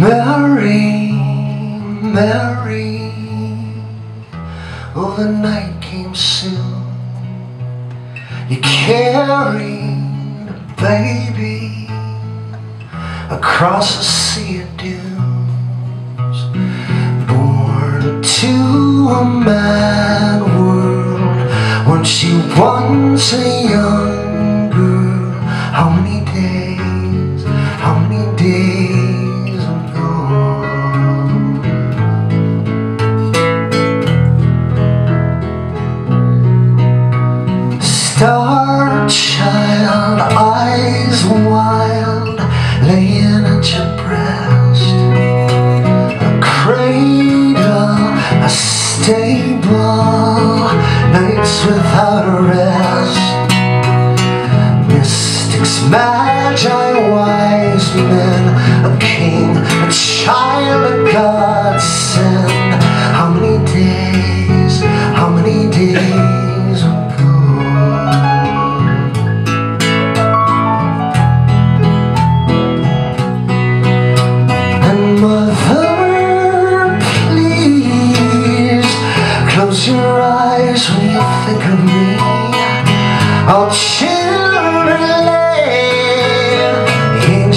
Mary, Mary, oh the night came soon. You carried a baby across a sea of dunes, born to a mad world. Weren't you once a young girl? How many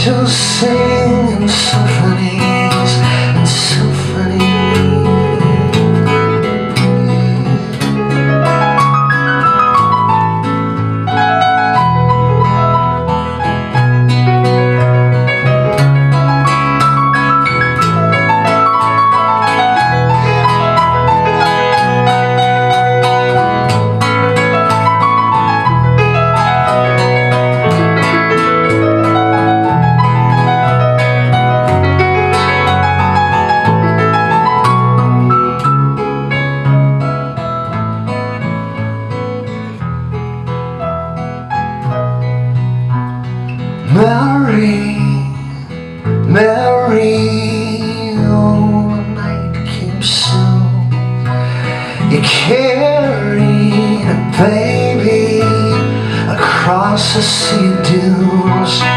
angels sing Carried a baby across the sea dunes.